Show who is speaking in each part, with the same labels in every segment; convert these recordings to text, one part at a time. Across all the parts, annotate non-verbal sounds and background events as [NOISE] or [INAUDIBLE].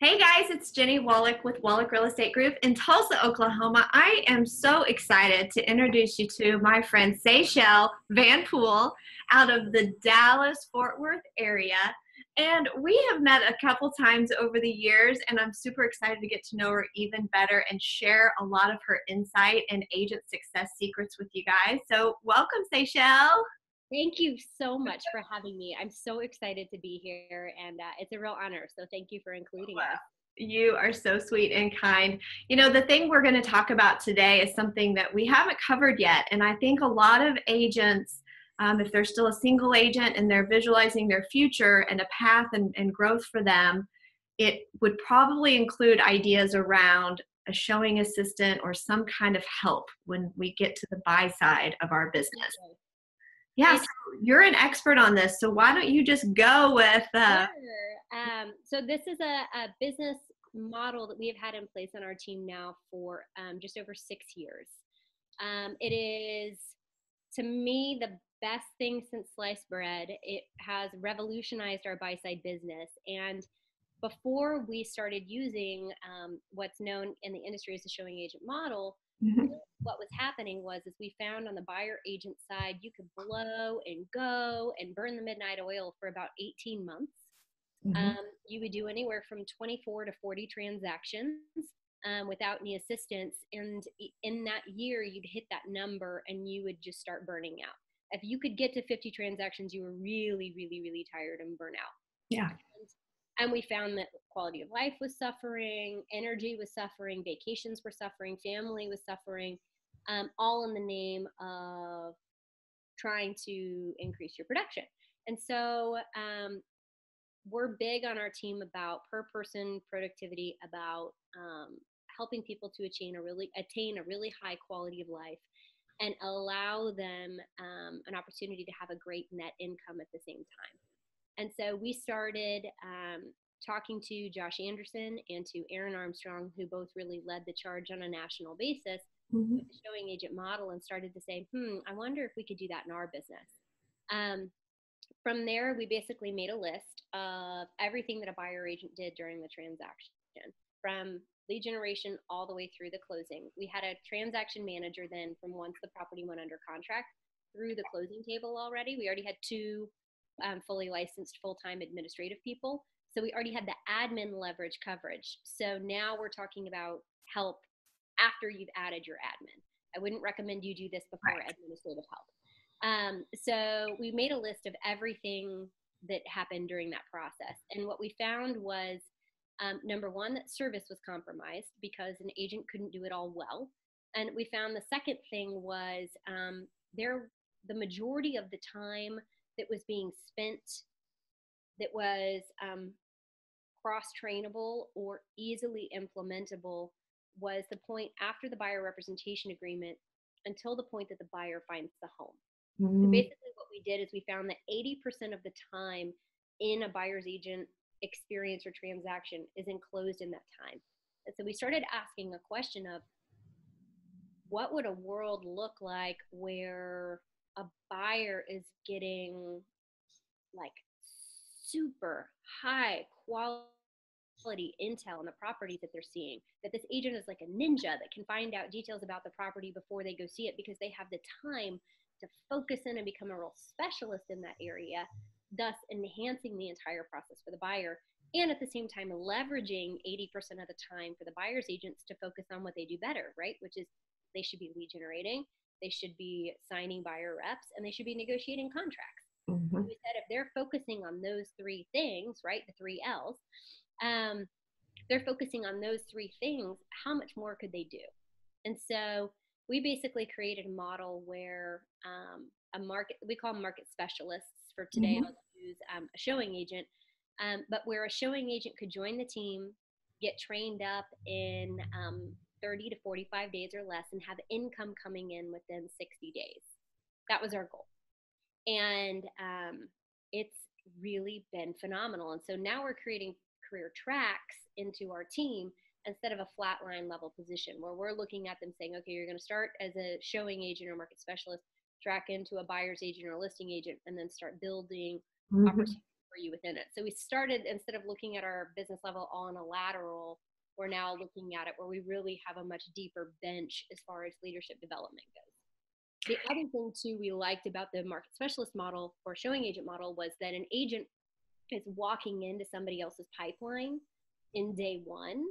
Speaker 1: Hey guys, it's Jennie Wolek with Wolek Real Estate Group in Tulsa, Oklahoma. I am so excited to introduce you to my friend Seychelle Van Poole out of the Dallas Fort Worth area. And we have met a couple times over the years, and I'm super excited to get to know her even better and share a lot of her insight and agent success secrets with you guys. So, welcome, Seychelle.
Speaker 2: Thank you so much for having me. I'm so excited to be here, and uh, it's a real honor. So, thank you for including wow. us.
Speaker 1: You are so sweet and kind. You know, the thing we're going to talk about today is something that we haven't covered yet. And I think a lot of agents, um, if they're still a single agent and they're visualizing their future and a path and, and growth for them, it would probably include ideas around a showing assistant or some kind of help when we get to the buy side of our business. Yeah, so you're an expert on this, so why don't you just go with? Uh,
Speaker 2: sure. um, so this is a, a, business model that we have had in place on our team now for um, just over six years. Um, it is, to me, the best thing since sliced bread. It has revolutionized our buy side business, and before we started using um, what's known in the industry as the showing agent model Mm-hmm. What was happening was, as we found on the buyer agent side, you could blow and go and burn the midnight oil for about 18 months. Mm-hmm. Um, you would do anywhere from 24 to 40 transactions um, without any assistance. And in that year, you'd hit that number and you would just start burning out. If you could get to 50 transactions, you were really, really, really tired and burnt out.
Speaker 1: Yeah.
Speaker 2: And we found that quality of life was suffering, energy was suffering, vacations were suffering, family was suffering, um, all in the name of trying to increase your production. And so um, we're big on our team about per person productivity, about um, helping people to attain a really attain a really high quality of life and allow them um, an opportunity to have a great net income at the same time. And so we started um, talking to Josh Anderson and to Aaron Armstrong, who both really led the charge on a national basis mm-hmm. showing agent model, and started to say, hmm, I wonder if we could do that in our business. Um, from there, we basically made a list of everything that a buyer agent did during the transaction, from lead generation all the way through the closing. We had a transaction manager then from once the property went under contract through the closing table already. We already had two um, fully licensed full-time administrative people. So we already had the admin leverage coverage. So now we're talking about help after you've added your admin. I wouldn't recommend you do this before right. administrative help. Um, so we made a list of everything that happened during that process. And what we found was um, number one, that service was compromised because an agent couldn't do it all well. And we found the second thing was um, there, the majority of the time that was being spent that was um, cross trainable or easily implementable was the point after the buyer representation agreement until the point that the buyer finds the home. Mm-hmm. So basically, what we did is we found that 80% of the time in a buyer's agent experience or transaction is enclosed in that time. And so we started asking a question of what would a world look like where a buyer is getting like super high quality intel on the property that they're seeing that this agent is like a ninja that can find out details about the property before they go see it because they have the time to focus in and become a real specialist in that area thus enhancing the entire process for the buyer and at the same time leveraging 80% of the time for the buyer's agents to focus on what they do better right which is they should be lead generating they should be signing buyer reps, and they should be negotiating contracts. Mm-hmm. We said if they're focusing on those three things, right, the three L's, um, they're focusing on those three things, how much more could they do? And so we basically created a model where um, a market, we call them market specialists for today, mm-hmm. I'll use um, a showing agent, um, but where a showing agent could join the team, get trained up in um, 30 to 45 days or less and have income coming in within 60 days. That was our goal. And um, it's really been phenomenal. And so now we're creating career tracks into our team instead of a flat line level position where we're looking at them saying, okay, you're going to start as a showing agent or market specialist, track into a buyer's agent or listing agent, and then start building mm-hmm. opportunities for you within it. So we started instead of looking at our business level all on a lateral, we're now looking at it where we really have a much deeper bench as far as leadership development goes. The other thing too we liked about the market specialist model or showing agent model was that an agent is walking into somebody else's pipeline in day one.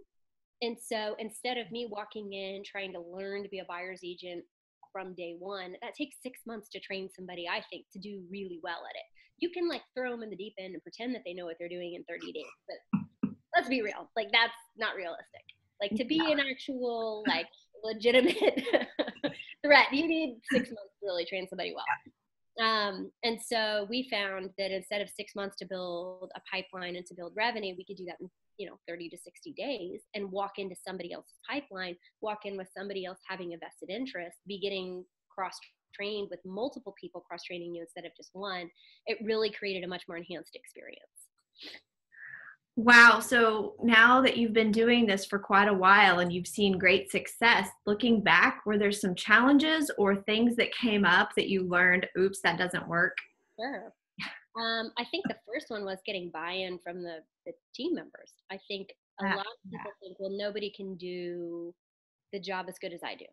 Speaker 2: And so instead of me walking in trying to learn to be a buyer's agent from day one, that takes six months to train somebody, I think, to do really well at it. You can like throw them in the deep end and pretend that they know what they're doing in 30 days, but let's be real. Like that's not realistic. Like to be an actual like legitimate [LAUGHS] threat, you need six months to really train somebody well. Um, and so we found that instead of six months to build a pipeline and to build revenue, we could do that in you know 30 to 60 days and walk into somebody else's pipeline, walk in with somebody else having a vested interest, be getting cross trained with multiple people cross training you instead of just one. It really created a much more enhanced experience.
Speaker 1: Wow. So now that you've been doing this for quite a while and you've seen great success, looking back, were there some challenges or things that came up that you learned, oops, that doesn't work?
Speaker 2: Sure. Um, I think the first one was getting buy in from the, the team members. I think a lot of people think, well, nobody can do the job as good as I do.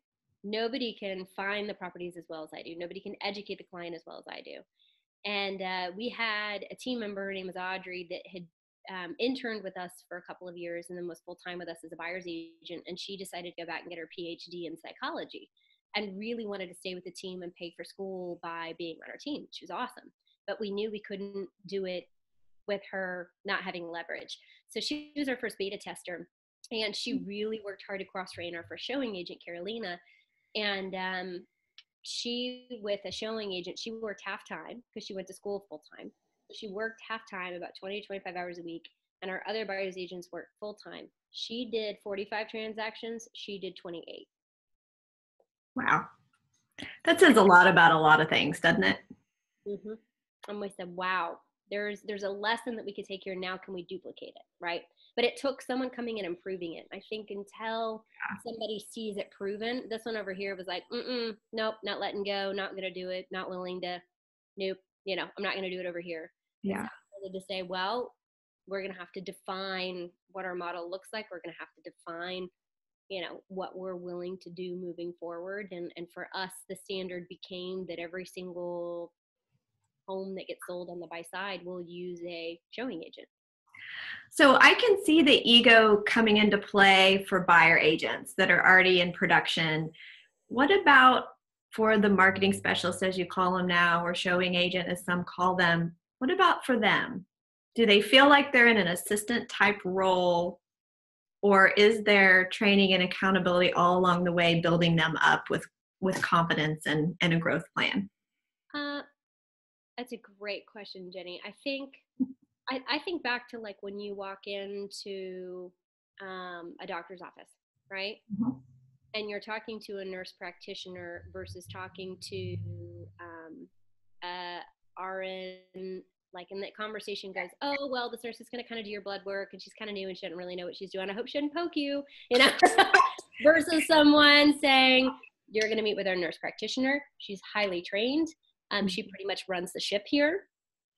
Speaker 2: Nobody can find the properties as well as I do. Nobody can educate the client as well as I do. And uh, we had a team member, her name was Audrey, that had um, interned with us for a couple of years and then was full time with us as a buyer's agent. And she decided to go back and get her PhD in psychology and really wanted to stay with the team and pay for school by being on our team, which was awesome. But we knew we couldn't do it with her not having leverage. So she was our first beta tester. And she mm. really worked hard to cross train our first showing agent, Carolina. And um, she, with a showing agent, she worked half time because she went to school full time she worked half time, about 20 to 25 hours a week, and our other buyer's agents worked full time. She did 45 transactions, she did 28.
Speaker 1: Wow. That says a lot about a lot of things, doesn't it?
Speaker 2: Mm-hmm. And we said, wow, there's there's a lesson that we could take here. Now can we duplicate it, right? But it took someone coming in and proving it. I think until yeah. somebody sees it proven, this one over here was like, mm nope, not letting go, not gonna do it, not willing to, nope, you know, I'm not gonna do it over here.
Speaker 1: Yeah.
Speaker 2: To say, well, we're going to have to define what our model looks like. We're going to have to define, you know, what we're willing to do moving forward. And and for us, the standard became that every single home that gets sold on the buy side will use a showing agent.
Speaker 1: So I can see the ego coming into play for buyer agents that are already in production. What about for the marketing specialist, as you call them now, or showing agent, as some call them? What about for them? Do they feel like they're in an assistant type role? Or is there training and accountability all along the way building them up with, with confidence and, and a growth plan?
Speaker 2: Uh, that's a great question, Jennie. I think I, I think back to like when you walk into um, a doctor's office, right? Mm-hmm. And you're talking to a nurse practitioner versus talking to um, a RN like and that conversation goes oh well this nurse is going to kind of do your blood work and she's kind of new and she doesn't really know what she's doing. I hope she didn't poke you you know? [LAUGHS] Versus someone saying you're going to meet with our nurse practitioner. She's highly trained. Um, she mm-hmm. pretty much runs the ship here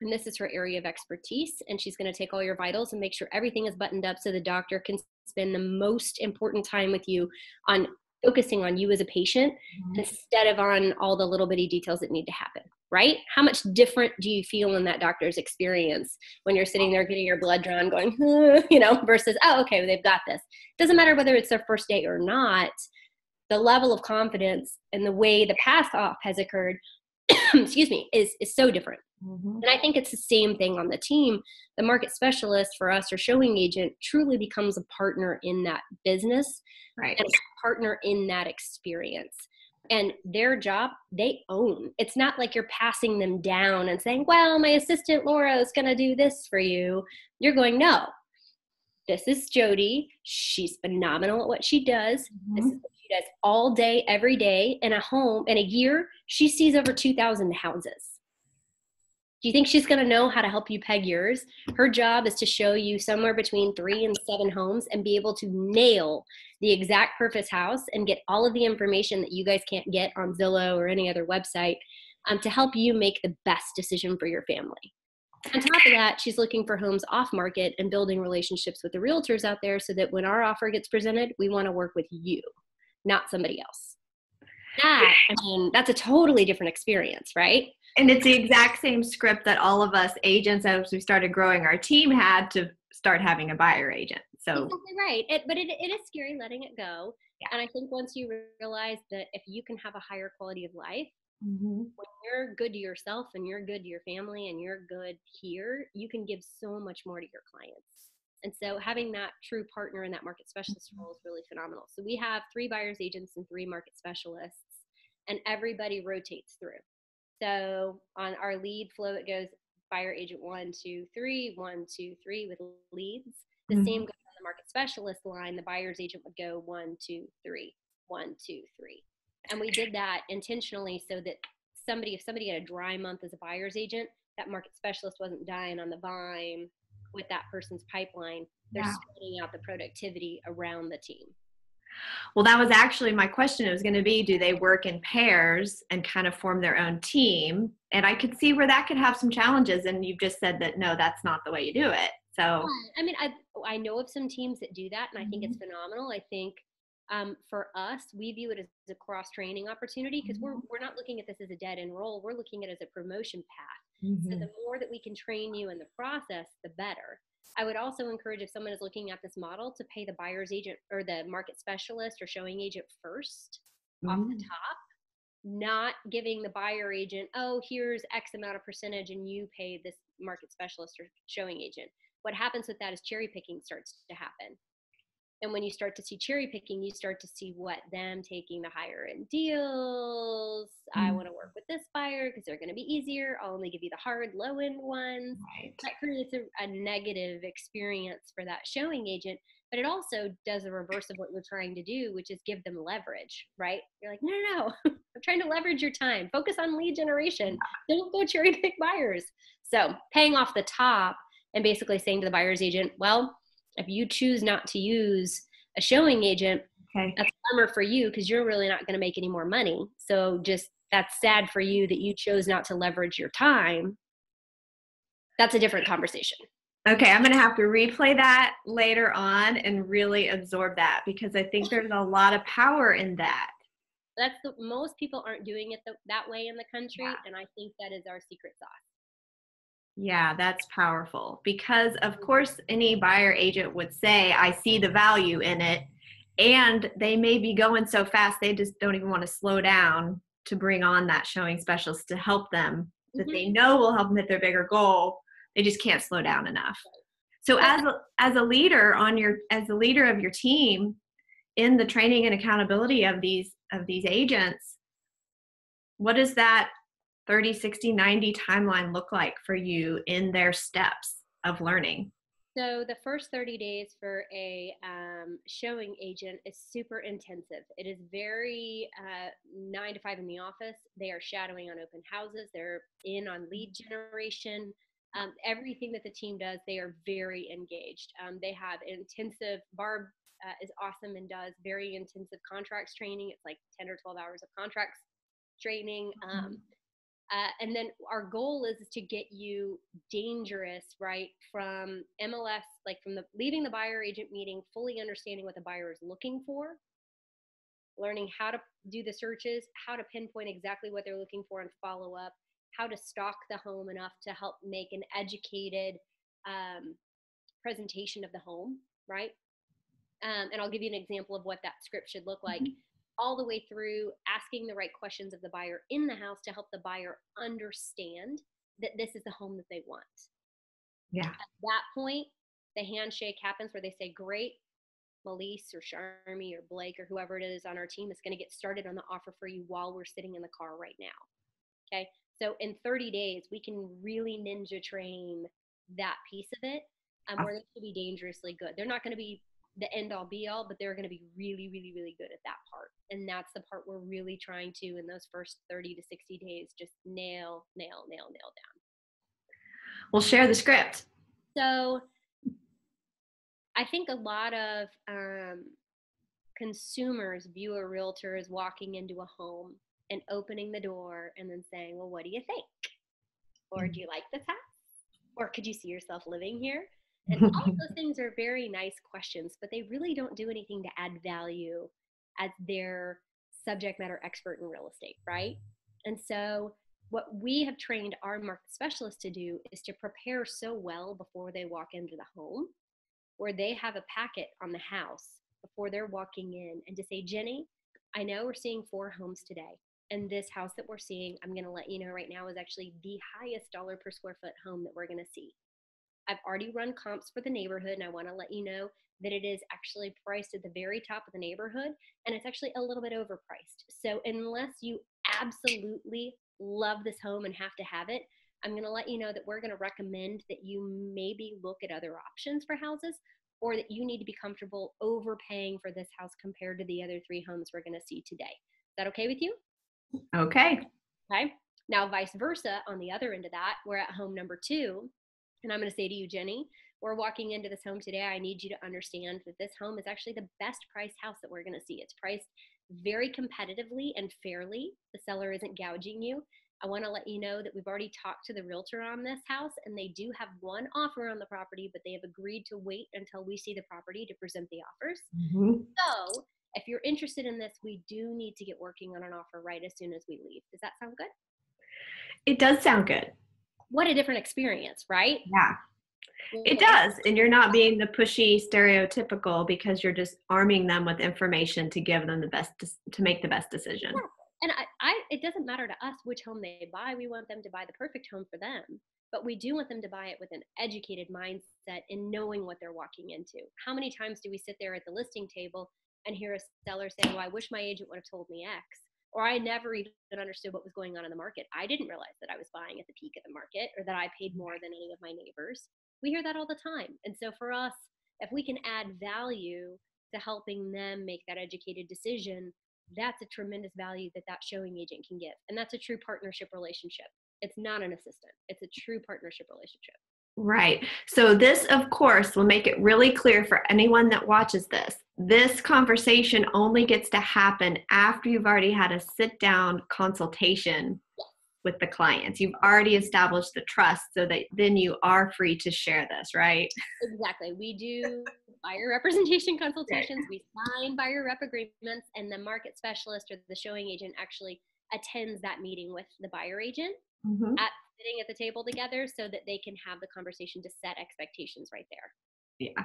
Speaker 2: and this is her area of expertise and she's going to take all your vitals and make sure everything is buttoned up so the doctor can spend the most important time with you on focusing on you as a patient mm-hmm. instead of on all the little bitty details that need to happen right? How much different do you feel in that doctor's experience when you're sitting there getting your blood drawn, going, [LAUGHS] you know, versus, oh, okay, well, they've got this. Doesn't matter whether it's their first date or not, the level of confidence and the way the pass off has occurred, [COUGHS] excuse me, is, is so different. Mm-hmm. And I think it's the same thing on the team. The market specialist for us or showing agent truly becomes a partner in that business
Speaker 1: right.
Speaker 2: and a partner in that experience and their job they own it's not like you're passing them down and saying well my assistant laura is going to do this for you you're going no this is jody she's phenomenal at what she does mm-hmm. this is what she does all day every day in a home in a year she sees over 2000 houses do you think she's going to know how to help you peg yours? Her job is to show you somewhere between three and seven homes and be able to nail the exact purpose house and get all of the information that you guys can't get on Zillow or any other website um, to help you make the best decision for your family. On top of that, she's looking for homes off market and building relationships with the realtors out there so that when our offer gets presented, we want to work with you, not somebody else. That, I mean, that's a totally different experience, right?
Speaker 1: And it's the exact same script that all of us agents, as we started growing our team, had to start having a buyer agent. So
Speaker 2: exactly right. It, but it, it is scary letting it go. Yeah. And I think once you realize that if you can have a higher quality of life, mm-hmm. when you're good to yourself and you're good to your family and you're good here, you can give so much more to your clients. And so having that true partner in that market specialist mm-hmm. role is really phenomenal. So we have three buyers agents and three market specialists, and everybody rotates through. So on our lead flow, it goes buyer agent one, two, three, one, two, three with leads. The mm-hmm. same goes on the market specialist line. The buyer's agent would go one, two, three, one, two, three. And we did that intentionally so that somebody, if somebody had a dry month as a buyer's agent, that market specialist wasn't dying on the vine with that person's pipeline. They're yeah. spreading out the productivity around the team.
Speaker 1: Well, that was actually my question. It was going to be do they work in pairs and kind of form their own team? And I could see where that could have some challenges. And you've just said that no, that's not the way you do it. So,
Speaker 2: I mean, I, I know of some teams that do that, and I think mm-hmm. it's phenomenal. I think um, for us, we view it as a cross training opportunity because mm-hmm. we're, we're not looking at this as a dead end role. We're looking at it as a promotion path. Mm-hmm. So, the more that we can train you in the process, the better. I would also encourage if someone is looking at this model to pay the buyer's agent or the market specialist or showing agent 1st mm. off the mm. top, not giving the buyer agent, oh, here's X amount of percentage and you pay this market specialist or showing agent. What happens with that is cherry picking starts to happen. And when you start to see cherry picking, you start to see what them taking the higher end deals. Mm. I want to work with this buyer because they're going to be easier. I'll only give you the hard low end ones. Right. That creates a, a negative experience for that showing agent. But it also does the reverse of what you're trying to do, which is give them leverage, right? You're like, no, no, no. [LAUGHS] I'm trying to leverage your time. Focus on lead generation. Don't go cherry pick buyers. So paying off the top and basically saying to the buyer's agent, well, if you choose not to use a showing agent, okay. that's a bummer for you because you're really not going to make any more money. So just that's sad for you that you chose not to leverage your time. That's a different conversation.
Speaker 1: Okay, I'm going to have to replay that later on and really absorb that because I think there's a lot of power in that.
Speaker 2: That's the most people aren't doing it the, that way in the country, yeah. and I think that is our secret sauce.
Speaker 1: Yeah, that's powerful because, of course, any buyer agent would say, I see the value in it. And they may be going so fast, they just don't even want to slow down to bring on that showing specialist to help them that mm-hmm. they know will help them hit their bigger goal. They just can't slow down enough. So as a, as a leader on your as a leader of your team in the training and accountability of these of these agents, what does that 30, 60, 90 timeline look like for you in their steps of learning?
Speaker 2: So the first 30 days for a um, showing agent is super intensive. It is very uh, nine to five in the office. They are shadowing on open houses. They're in on lead generation. Um, everything that the team does, they are very engaged. Um, they have intensive. Barb uh, is awesome and does very intensive contracts training. It's like 10 or 12 hours of contracts training. Um, mm-hmm. Uh, and then our goal is to get you dangerous, right? From MLS, like from the leaving the buyer agent meeting, fully understanding what the buyer is looking for, learning how to do the searches, how to pinpoint exactly what they're looking for and follow up, how to stock the home enough to help make an educated um, presentation of the home, right? Um, and I'll give you an example of what that script should look like. Mm-hmm all the way through asking the right questions of the buyer in the house to help the buyer understand that this is the home that they want.
Speaker 1: Yeah.
Speaker 2: At that point, the handshake happens where they say, Great, Melise or Sharmy or Blake or whoever it is on our team is going to get started on the offer for you while we're sitting in the car right now. Okay. So in 30 days, we can really ninja train that piece of it. Um, where they should be dangerously good. They're not going to be the end all be all, but they're going to be really, really, really good at that part. And that's the part we're really trying to, in those first 30 to 60 days, just nail, nail, nail, nail down.
Speaker 1: We'll share the script.
Speaker 2: So I think a lot of um, consumers view a realtor as walking into a home and opening the door and then saying, Well, what do you think? Or mm-hmm. do you like this house? or could you see yourself living here and all of those [LAUGHS] things are very nice questions but they really don't do anything to add value as their subject matter expert in real estate right? And so what we have trained our market specialists to do is to prepare so well before they walk into the home where they have a packet on the house before they're walking in and to say jenny i know we're seeing four homes today and this house that we're seeing i'm going to let you know right now is actually the highest dollar per square foot home that we're going to see i've already run comps for the neighborhood and i want to let you know that it is actually priced at the very top of the neighborhood and it's actually a little bit overpriced so unless you absolutely love this home and have to have it, I'm going to let you know that we're going to recommend that you maybe look at other options for houses or that you need to be comfortable overpaying for this house compared to the other three homes we're going to see today. Is that okay with you?
Speaker 1: Okay.
Speaker 2: Okay. Now, vice versa, on the other end of that, we're at home number two. And I'm going to say to you, Jennie, we're walking into this home today. I need you to understand that this home is actually the best priced house that we're going to see. It's priced very competitively and fairly. The seller isn't gouging you. I want to let you know that we've already talked to the realtor on this house and they do have one offer on the property, but they have agreed to wait until we see the property to present the offers. Mm-hmm. So, if you're interested in this, we do need to get working on an offer right as soon as we leave. Does that sound good?
Speaker 1: It does sound good.
Speaker 2: What a different experience, right?
Speaker 1: Yeah. It mm-hmm. does. And you're not being the pushy stereotypical because you're just arming them with information to give them the best, to make the best decision. Yeah.
Speaker 2: And I, I, it doesn't matter to us which home they buy. We want them to buy the perfect home for them. But we do want them to buy it with an educated mindset and knowing what they're walking into. How many times do we sit there at the listing table and hear a seller say, Well, I wish my agent would have told me X? Or I never even understood what was going on in the market. I didn't realize that I was buying at the peak of the market or that I paid mm-hmm. more than any of my neighbors. We hear that all the time. And so for us, if we can add value to helping them make that educated decision, that's a tremendous value that that showing agent can give. And that's a true partnership relationship. It's not an assistant, it's a true partnership relationship.
Speaker 1: Right. So, this, of course, will make it really clear for anyone that watches this. This conversation only gets to happen after you've already had a sit down consultation with the clients. You've already established the trust so that then you are free to share this, right?
Speaker 2: Exactly. We do buyer representation [LAUGHS] consultations, we sign buyer rep agreements, and the market specialist or the showing agent actually attends that meeting with the buyer agent mm-hmm. at sitting at the table together so that they can have the conversation to set expectations right there.
Speaker 1: Yeah,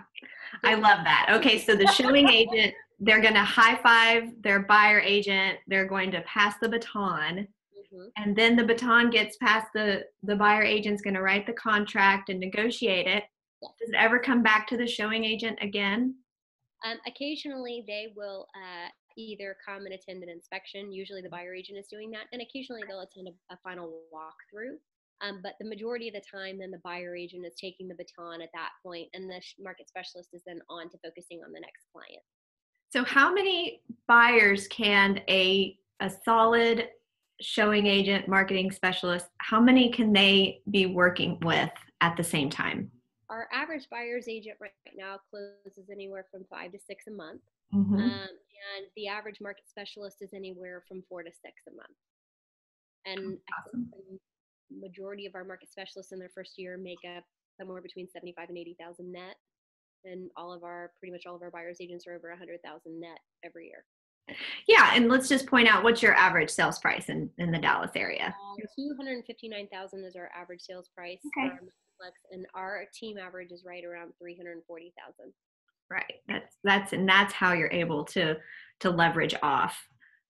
Speaker 1: I love that. Okay, so the showing agent, they're going to high five their buyer agent, they're going to pass the baton Mm-hmm. And then the baton gets past the the buyer agent's going to write the contract and negotiate it. Yes. Does it ever come back to the showing agent again?
Speaker 2: Um, occasionally, they will uh, either come and attend an inspection. Usually, the buyer agent is doing that, and occasionally they'll attend a, a final walkthrough. Um, but the majority of the time, then the buyer agent is taking the baton at that point, and the market specialist is then on to focusing on the next client.
Speaker 1: So, how many buyers can a a solid showing agent, marketing specialist, how many can they be working with at the same time?
Speaker 2: Our average buyer's agent right now closes anywhere from five to six a month. Mm-hmm. Um, and the average market specialist is anywhere from four to six a month. And awesome. Majority of our market specialists in their first year make up somewhere between 75 and 80,000 net. And all of our, pretty much all of our buyer's agents are over 100,000 net every year.
Speaker 1: Yeah, and let's just point out what's your average sales price in, in the Dallas area?
Speaker 2: Um, fifty-nine thousand is our average sales price. Okay. and our team average is right around three hundred forty thousand.
Speaker 1: Right. That's that's and that's how you're able to to leverage off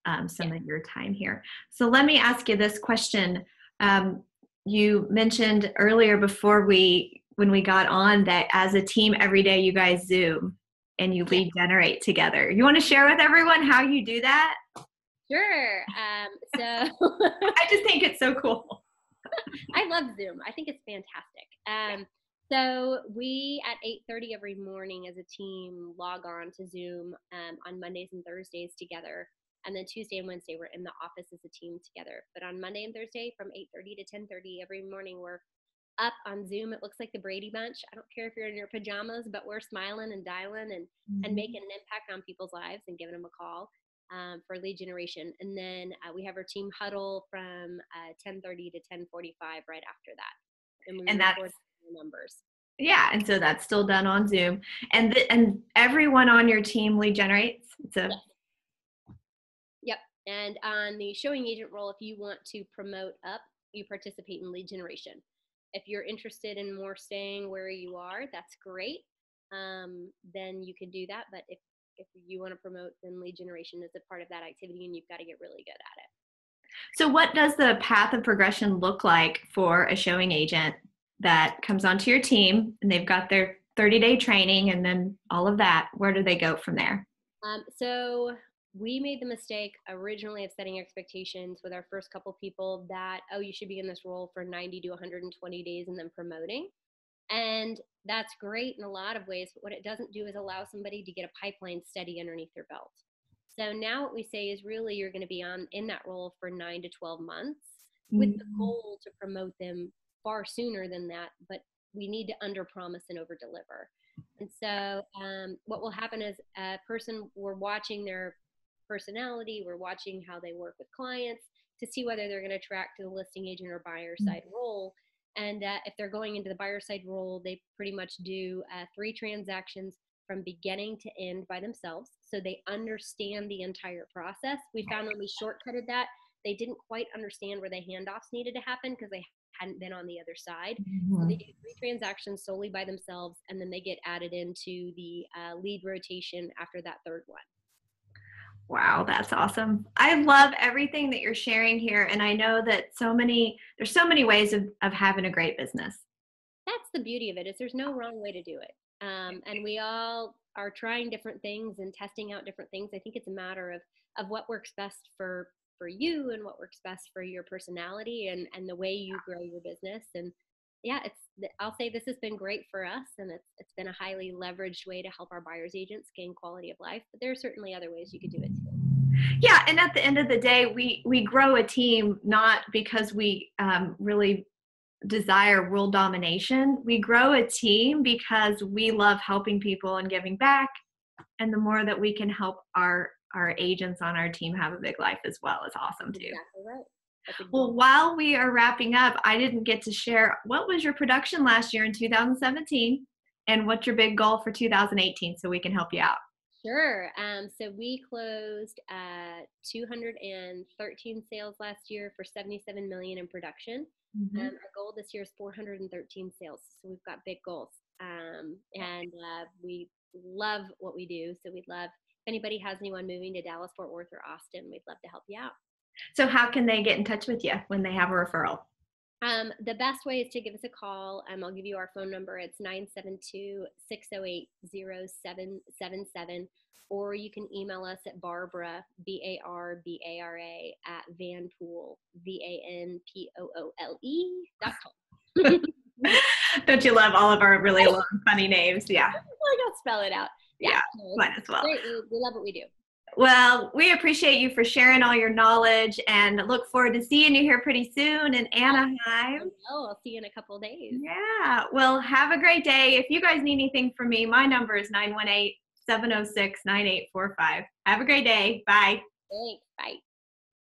Speaker 1: um, some yeah. of your time here. So let me ask you this question. Um, you mentioned earlier before we when we got on that as a team every day you guys Zoom and you lead generate together. You want to share with everyone how you do that?
Speaker 2: Sure. Um, so [LAUGHS]
Speaker 1: I just think it's so cool. [LAUGHS]
Speaker 2: I love Zoom. I think it's fantastic. Um, so we at 8:30 every morning as a team log on to Zoom um, on Mondays and Thursdays together, and then Tuesday and Wednesday we're in the office as a team together. But on Monday and Thursday from 8:30 to 10:30 every morning we're up on Zoom. It looks like the Brady Bunch. I don't care if you're in your pajamas, but we're smiling and dialing and, mm-hmm. and making an impact on people's lives and giving them a call um, for lead generation. And then uh, we have our team huddle from uh, 10:30 to 10:45 right after that.
Speaker 1: And, and that's
Speaker 2: numbers.
Speaker 1: Yeah, and so that's still done on Zoom, and the, and everyone on your team lead generates. So
Speaker 2: yes. And on the showing agent role, if you want to promote up, you participate in lead generation. If you're interested in more staying where you are, that's great. Um, then you can do that. But if if you want to promote, then lead generation is a part of that activity, and you've got to get really good at it.
Speaker 1: So, what does the path of progression look like for a showing agent that comes onto your team and they've got their 30 day training and then all of that? Where do they go from there?
Speaker 2: Um, so, we made the mistake originally of setting expectations with our first couple people that, oh, you should be in this role for 90 to 120 days and then promoting. And that's great in a lot of ways, but what it doesn't do is allow somebody to get a pipeline steady underneath their belt. So now what we say is really you're going to be on in that role for nine to 12 months with mm-hmm. the goal to promote them far sooner than that, but we need to under promise and over deliver. And so um, what will happen is a person, we're watching their personality, we're watching how they work with clients to see whether they're going to track to the listing agent or buyer mm. side mm-hmm. role. And uh, if they're going into the buyer side role, they pretty much do uh, three transactions from beginning to end by themselves. So they understand the entire process. We found when we shortcutted that, they didn't quite understand where the handoffs needed to happen because they hadn't been on the other side. Mm-hmm. So they do three transactions solely by themselves, and then they get added into the uh, lead rotation after that third one.
Speaker 1: Wow, that's awesome. I love everything that you're sharing here. And I know that so many, there's so many ways of, of having a great business.
Speaker 2: That's the beauty of it is there's no wrong way to do it. Um, and we all are trying different things and testing out different things. I think it's a matter of of what works best for for you and what works best for your personality and and the way you grow your business. And yeah, it's I'll say this has been great for us, and it's it's been a highly leveraged way to help our buyers agents gain quality of life. But there are certainly other ways you could do it too.
Speaker 1: Yeah, and at the end of the day, we we grow a team not because we um, really desire world domination. We grow a team because we love helping people and giving back. And the more that we can help our our agents on our team have a big life as well is awesome too.
Speaker 2: Exactly right.
Speaker 1: Well, while we are wrapping up, I didn't get to share what was your production last year in 2017 and what's your big goal for 2018 so we can help you out.
Speaker 2: Sure. Um, so we closed at 213 sales last year for 77 million in production. Mm-hmm. Um, our goal this year is 413 sales. So we've got big goals. Um, and uh, we love what we do. So we'd love, if anybody has anyone moving to Dallas, Fort Worth, or Austin, we'd love to help you out.
Speaker 1: So, how can they get in touch with you when they have a referral?
Speaker 2: Um, the best way is to give us a call. Um, I'll give you our phone number. It's 972 608 0777 or you can email us at Barbara, B A R B A R A, at Vanpoole, V A N P O O L E dot com. [LAUGHS]
Speaker 1: Don't you love all of our really long, funny names? Yeah. [LAUGHS] I
Speaker 2: don't spell it out.
Speaker 1: Yeah, yeah might as well.
Speaker 2: Great. We love what we do.
Speaker 1: Well, we appreciate you for sharing all your knowledge and look forward to seeing you here pretty soon in Anaheim.
Speaker 2: Oh, I'll see you in a couple days.
Speaker 1: Yeah. Well, have a great day. If you guys need anything from me, my number is 918 706 9845. Have a great day. Bye.
Speaker 2: Thanks. Bye.